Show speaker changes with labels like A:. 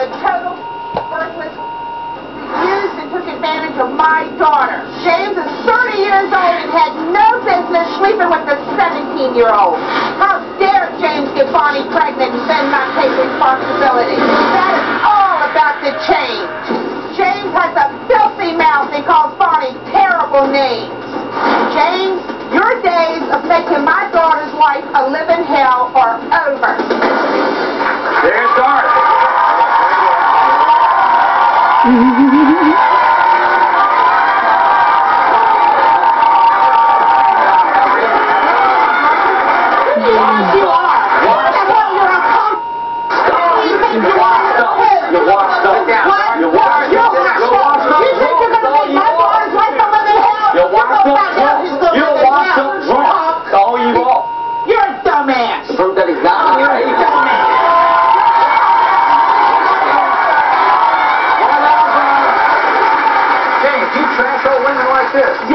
A: A total worthless used and took advantage of my daughter. James is 30 years old and had no business sleeping with a 17-year-old. How dare James get Bonnie pregnant and then not take responsibility? That is all about to change. James has a filthy mouth and calls Bonnie terrible names. James, your days of making my daughter's life a living hell are over. Yes, Yes,